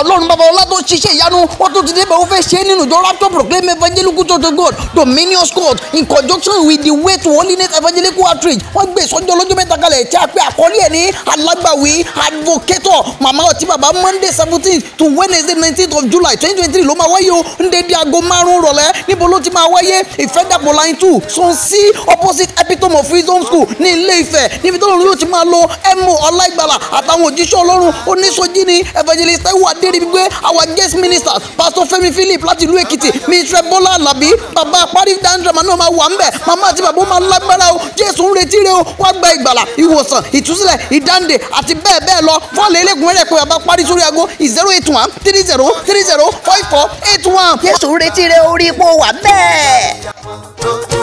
ọlọ́run bàbá ọlá tó ṣiṣẹ́ ìyanu wọ́n tún ti débẹ̀ ó fẹ́ ṣe é nínú ìjọ rapture proclaim evangelical church of god dominion court in conjunction with the way to holiness evangelical outreach. Wọ́n gbé ìsọjọ́ lọ́jọ́ mẹ́ta kalẹ̀ tí a pè àkọlé ẹ̀ ní alágbàwí advocator màmá ọtí bàbá monday seventeen to wednesday nineteenth of july twenty twenty three ló máa wáyé o. Ń dédé aago márùn-ún rọ̀lẹ́ níbo ló ti máa wáyé? Ìfẹ́dàpọ̀ line two sun c opposite epitome of wisdom school ní ilé ifẹ̀ níbi tó lóun yóò ti máa lo emo ọláìgbàlà àtàwọn òjíṣẹ́ ọlọ́run oníṣojí ní evangelist taiwo adéríbigbé our guest ministers pastor fẹ́mi philip láti ìlú èkìtì ministre bọ́lá alábí bàbá parí dandrama náà máa wà ń bẹ̀. Màmá àti bàbá máa lágbára o. Jésù ń retí rẹ o. Wá gba ìgbàlà ìwòsàn ìtúsílẹ̀ ìdáǹdè àti bẹ́ẹ̀ bẹ́ẹ̀ lọ. Fọ́ọ̀lù eléegun rẹ̀ pé bàbá parí sórí aago zero eight one three zero three zero five four eight one. Jésù ń retí rẹ orí ipò wà bẹ́ẹ̀.